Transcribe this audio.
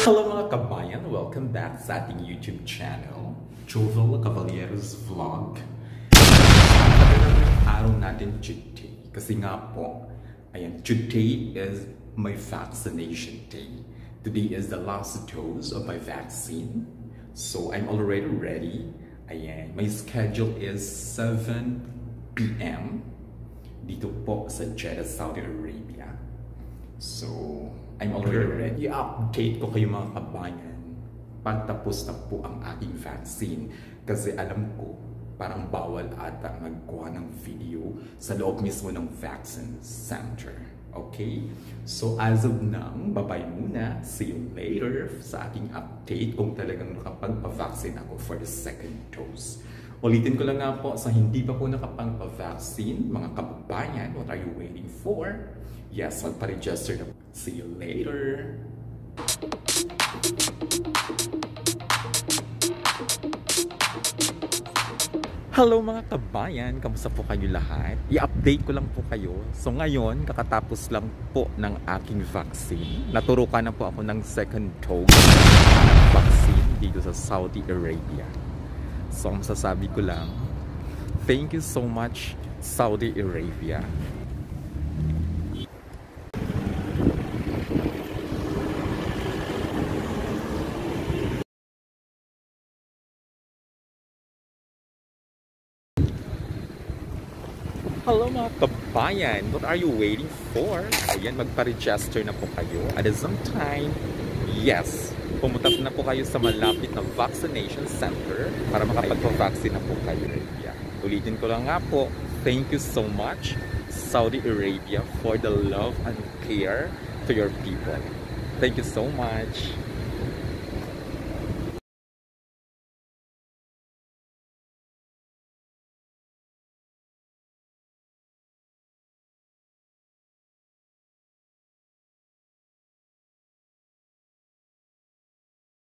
kabayan! Welcome back sa ating YouTube channel, Jovel Cavalieros Vlog. Araw natin today. Kasi nga po, ayan, today is my vaccination day. Today is the last dose of my vaccine. So I'm already ready. Ayan, my schedule is 7 p.m. dito po sa Jeddah, Saudi Arabia. So, I'm already ready. I-update ko kayo mga kabayan pagtapos na po ang aking vaccine. Kasi alam ko, parang bawal ata magkuha ng video sa loob mismo ng vaccine center. Okay? So as of now, babay muna. See you later sa aking update kung talagang nakapagpa-vaccine ako for the second dose. Ulitin ko lang nga po sa hindi pa po nakapagpa-vaccine, mga kababayan, what are you waiting for? Yes, magpa-register na. See you later! Hello mga kabayan, kamusta po kayo lahat? I-update ko lang po kayo. So ngayon, kakatapos lang po ng aking vaccine. Naturukan na po ako ng second dose vaccine dito sa Saudi Arabia. So ang masasabi ko lang, thank you so much Saudi Arabia. Hello mga kabayan! What are you waiting for? Ayan, magpa-register na po kayo. At the same time, yes, pumunta na po kayo sa malapit na vaccination center para makapagpa-vaccine na po kayo. Yeah. Ulitin ko lang nga po, thank you so much Saudi Arabia for the love and care to your people. Thank you so much.